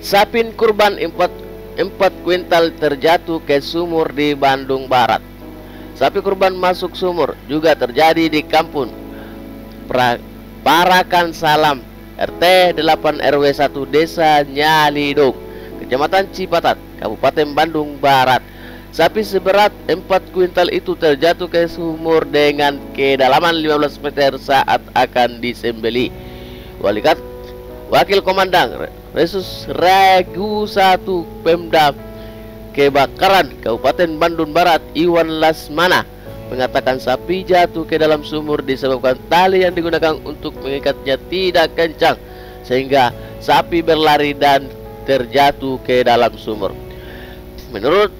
Sapin kurban 4, 4 kuintal terjatuh ke sumur di Bandung Barat. Sapi kurban masuk sumur juga terjadi di kampung. Pra, Parakan Salam RT 8 RW 1 Desa Nyalidung Kecamatan Cipatat Kabupaten Bandung Barat. Sapi seberat 4 kuintal itu terjatuh ke sumur dengan kedalaman 15 meter saat akan disembeli. Walikat Wakil Komandan Resus Regu 1 Pemda Kebakaran Kabupaten Bandung Barat Iwan Lasmana mengatakan sapi jatuh ke dalam sumur disebabkan tali yang digunakan untuk mengikatnya tidak kencang sehingga sapi berlari dan terjatuh ke dalam sumur. Menurut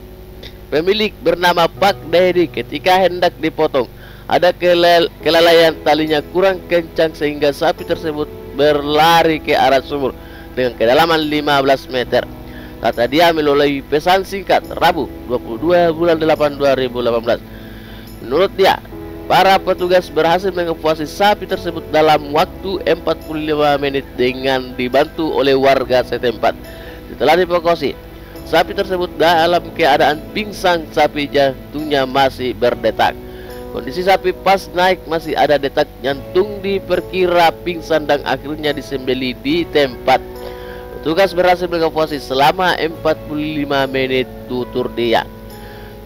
pemilik bernama Pak Dedi ketika hendak dipotong ada kelel kelalaian talinya kurang kencang sehingga sapi tersebut berlari ke arah sumur dengan kedalaman 15 meter. Kata dia melalui pesan singkat Rabu 22 bulan 8 2018. Menurut dia, para petugas berhasil mengevakuasi sapi tersebut dalam waktu 45 menit dengan dibantu oleh warga setempat. Setelah dievakuasi, sapi tersebut dalam keadaan pingsan, sapi jantungnya masih berdetak. Kondisi sapi pas naik masih ada detak jantung diperkira pingsan dan akhirnya disembeli di tempat. Petugas berhasil mengevakuasi selama 45 menit tutur dia.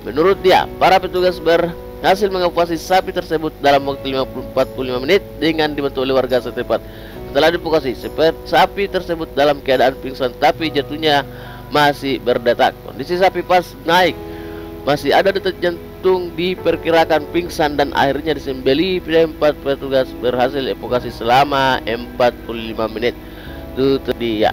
Menurut dia, para petugas berhasil mengevakuasi sapi tersebut dalam waktu 45 menit dengan dibantu oleh warga setempat. Setelah dievakuasi, sapi tersebut dalam keadaan pingsan tapi jatuhnya masih berdetak. Kondisi sapi pas naik masih ada detak jantung diperkirakan pingsan dan akhirnya disembeli tempat petugas berhasil evakuasi selama 45 menit. Tutur dia.